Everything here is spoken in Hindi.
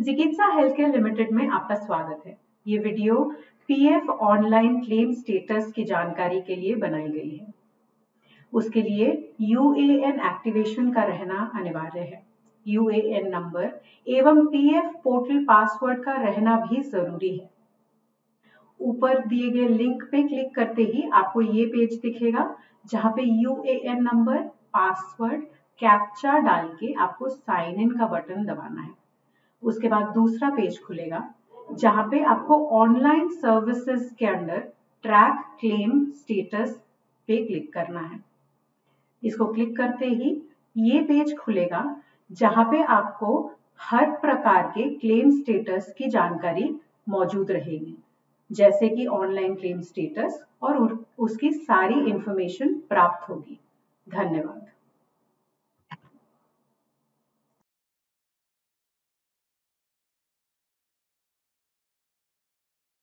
चिकित्सा हेल्थ केयर लिमिटेड में आपका स्वागत है। ये video PF online claim status की जानकारी के लिए बनाई गई है। उसके लिए यूएएन एक्टिवेशन का रहना अनिवार्य है। यूएएन नंबर एवं पीएफ पोर्टल पासवर्ड का रहना भी ज़रूरी है। ऊपर दिए गए लिंक पे क्लिक करते ही आपको ये पेज दिखेगा, जहाँ पे यूएएन नंबर, पासवर्ड, कैप्चा डाल के आपको साइन इन का बटन दबाना है। उसके बाद दूसरा पेज खुलेगा, जहाँ पे आपको ऑनलाइन सर्विसेज़ के अंडर ट्रैक क्लेम स्टेटस पे क्लिक करना है। इसको क्लिक करते ही ये पेज खुलेगा, जहाँ पे आपको हर प्रकार के क्लेम स्टेटस की जानकारी मौजूद रहेगी, जैसे कि ऑनलाइन क्लेम स्टेटस और उसकी सारी इंफॉर्मेशन प्राप्त होगी। धन्यवाद।